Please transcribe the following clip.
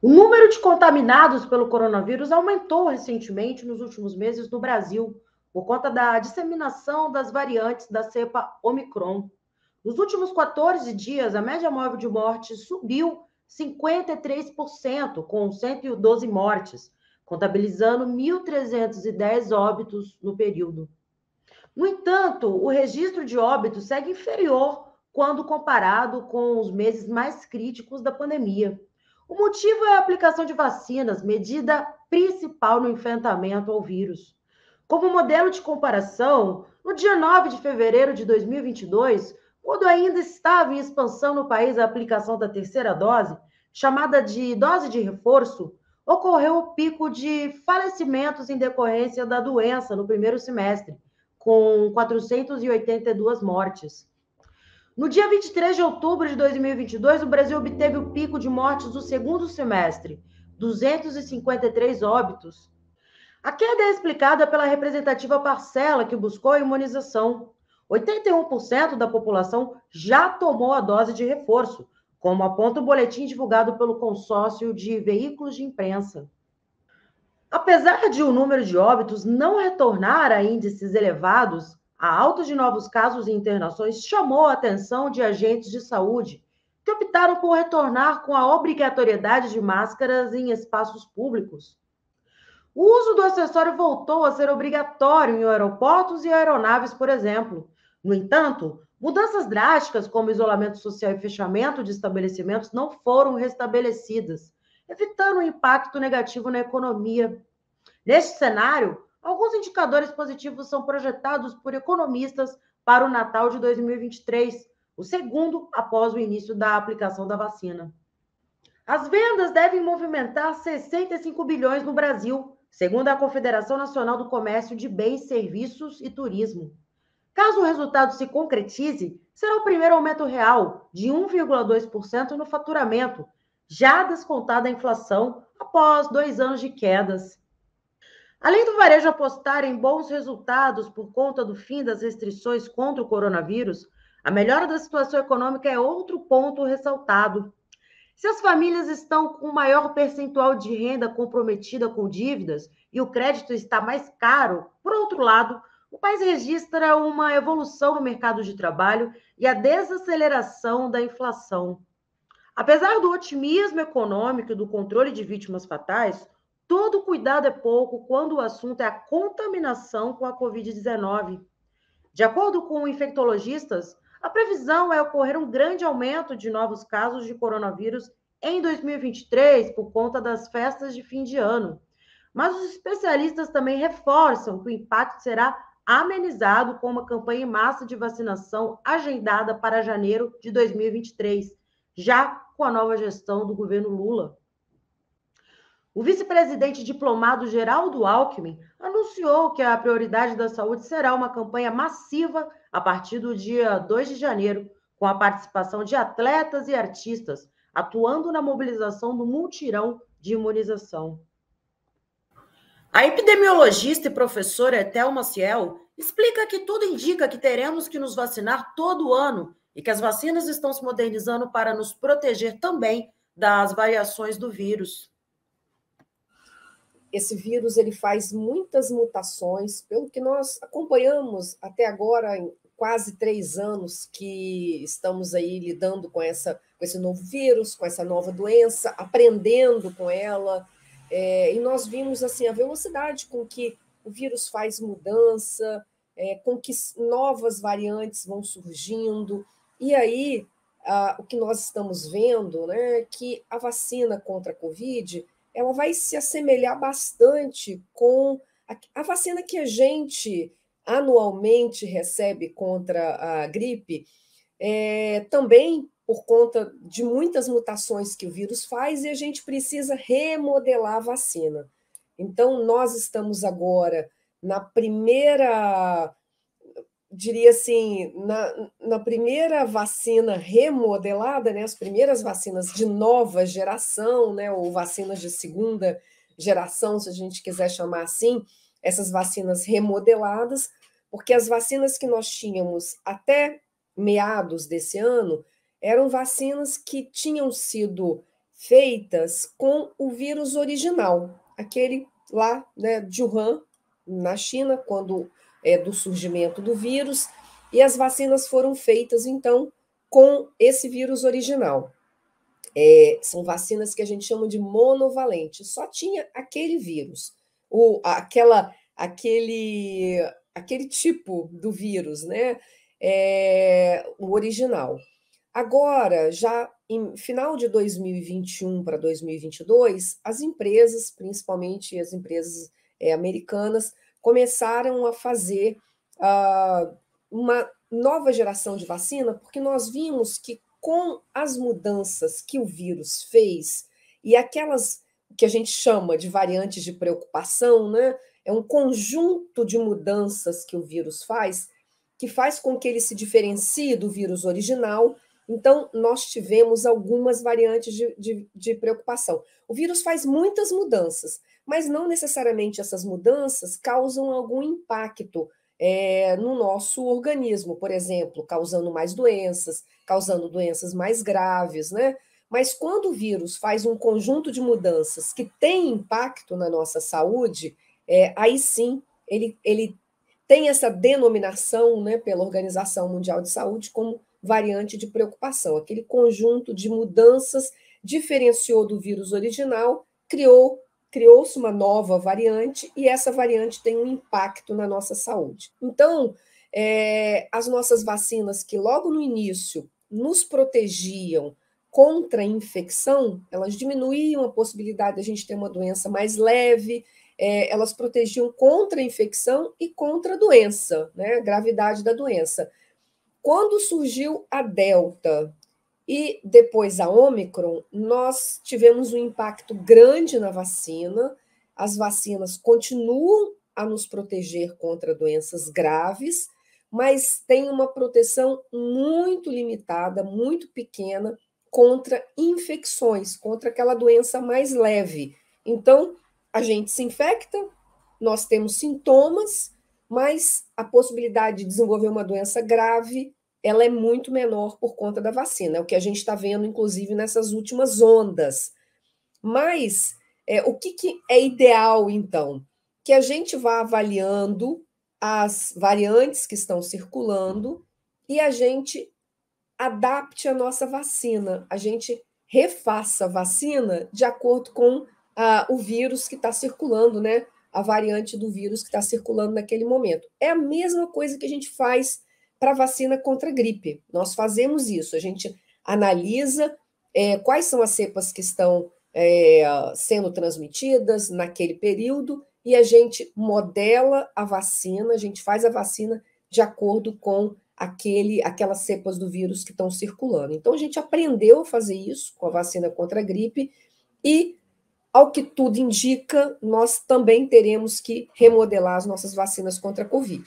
O número de contaminados pelo coronavírus aumentou recentemente nos últimos meses no Brasil, por conta da disseminação das variantes da cepa Omicron. Nos últimos 14 dias, a média móvel de mortes subiu 53%, com 112 mortes, contabilizando 1.310 óbitos no período. No entanto, o registro de óbitos segue inferior quando comparado com os meses mais críticos da pandemia. O motivo é a aplicação de vacinas, medida principal no enfrentamento ao vírus. Como modelo de comparação, no dia 9 de fevereiro de 2022, quando ainda estava em expansão no país a aplicação da terceira dose, chamada de dose de reforço, ocorreu o pico de falecimentos em decorrência da doença no primeiro semestre, com 482 mortes. No dia 23 de outubro de 2022, o Brasil obteve o pico de mortes do segundo semestre, 253 óbitos. A queda é explicada pela representativa parcela que buscou a imunização. 81% da população já tomou a dose de reforço, como aponta o boletim divulgado pelo consórcio de veículos de imprensa. Apesar de o número de óbitos não retornar a índices elevados, a alta de novos casos e internações chamou a atenção de agentes de saúde que optaram por retornar com a obrigatoriedade de máscaras em espaços públicos. O uso do acessório voltou a ser obrigatório em aeroportos e aeronaves, por exemplo. No entanto, mudanças drásticas como isolamento social e fechamento de estabelecimentos não foram restabelecidas, evitando um impacto negativo na economia. Neste cenário, Alguns indicadores positivos são projetados por economistas para o Natal de 2023, o segundo após o início da aplicação da vacina. As vendas devem movimentar 65 bilhões no Brasil, segundo a Confederação Nacional do Comércio de Bens, Serviços e Turismo. Caso o resultado se concretize, será o primeiro aumento real de 1,2% no faturamento, já descontada a inflação após dois anos de quedas. Além do varejo apostar em bons resultados por conta do fim das restrições contra o coronavírus, a melhora da situação econômica é outro ponto ressaltado. Se as famílias estão com maior percentual de renda comprometida com dívidas e o crédito está mais caro, por outro lado, o país registra uma evolução no mercado de trabalho e a desaceleração da inflação. Apesar do otimismo econômico e do controle de vítimas fatais, Todo cuidado é pouco quando o assunto é a contaminação com a Covid-19. De acordo com infectologistas, a previsão é ocorrer um grande aumento de novos casos de coronavírus em 2023 por conta das festas de fim de ano. Mas os especialistas também reforçam que o impacto será amenizado com uma campanha em massa de vacinação agendada para janeiro de 2023, já com a nova gestão do governo Lula. O vice-presidente diplomado Geraldo Alckmin anunciou que a prioridade da saúde será uma campanha massiva a partir do dia 2 de janeiro, com a participação de atletas e artistas, atuando na mobilização do multirão de imunização. A epidemiologista e professora Etel Maciel explica que tudo indica que teremos que nos vacinar todo ano e que as vacinas estão se modernizando para nos proteger também das variações do vírus esse vírus ele faz muitas mutações, pelo que nós acompanhamos até agora, em quase três anos que estamos aí lidando com, essa, com esse novo vírus, com essa nova doença, aprendendo com ela, é, e nós vimos assim a velocidade com que o vírus faz mudança, é, com que novas variantes vão surgindo, e aí ah, o que nós estamos vendo, né, que a vacina contra a Covid ela vai se assemelhar bastante com a, a vacina que a gente anualmente recebe contra a gripe, é, também por conta de muitas mutações que o vírus faz, e a gente precisa remodelar a vacina. Então, nós estamos agora na primeira diria assim, na, na primeira vacina remodelada, né, as primeiras vacinas de nova geração, né, ou vacinas de segunda geração, se a gente quiser chamar assim, essas vacinas remodeladas, porque as vacinas que nós tínhamos até meados desse ano eram vacinas que tinham sido feitas com o vírus original, aquele lá né, de Wuhan, na China, quando é do surgimento do vírus, e as vacinas foram feitas, então, com esse vírus original. É, são vacinas que a gente chama de monovalente, só tinha aquele vírus, o, aquela, aquele, aquele tipo do vírus, né? É, o original. Agora, já em final de 2021 para 2022, as empresas, principalmente as empresas é, americanas, começaram a fazer uh, uma nova geração de vacina, porque nós vimos que com as mudanças que o vírus fez e aquelas que a gente chama de variantes de preocupação, né? É um conjunto de mudanças que o vírus faz que faz com que ele se diferencie do vírus original. Então, nós tivemos algumas variantes de, de, de preocupação. O vírus faz muitas mudanças, mas não necessariamente essas mudanças causam algum impacto é, no nosso organismo, por exemplo, causando mais doenças, causando doenças mais graves, né? Mas quando o vírus faz um conjunto de mudanças que tem impacto na nossa saúde, é, aí sim ele, ele tem essa denominação né, pela Organização Mundial de Saúde como variante de preocupação. Aquele conjunto de mudanças diferenciou do vírus original, criou criou-se uma nova variante e essa variante tem um impacto na nossa saúde. Então, é, as nossas vacinas que logo no início nos protegiam contra a infecção, elas diminuíam a possibilidade de a gente ter uma doença mais leve, é, elas protegiam contra a infecção e contra a doença, né, a gravidade da doença. Quando surgiu a Delta e depois a Omicron, nós tivemos um impacto grande na vacina, as vacinas continuam a nos proteger contra doenças graves, mas tem uma proteção muito limitada, muito pequena contra infecções, contra aquela doença mais leve. Então, a gente se infecta, nós temos sintomas, mas a possibilidade de desenvolver uma doença grave ela é muito menor por conta da vacina, é o que a gente está vendo, inclusive, nessas últimas ondas. Mas é, o que, que é ideal, então? Que a gente vá avaliando as variantes que estão circulando e a gente adapte a nossa vacina, a gente refaça a vacina de acordo com o vírus que está circulando, né? A variante do vírus que está circulando naquele momento. É a mesma coisa que a gente faz para vacina contra gripe. Nós fazemos isso, a gente analisa é, quais são as cepas que estão é, sendo transmitidas naquele período e a gente modela a vacina, a gente faz a vacina de acordo com aquele, aquelas cepas do vírus que estão circulando. Então, a gente aprendeu a fazer isso com a vacina contra a gripe e ao que tudo indica, nós também teremos que remodelar as nossas vacinas contra a Covid.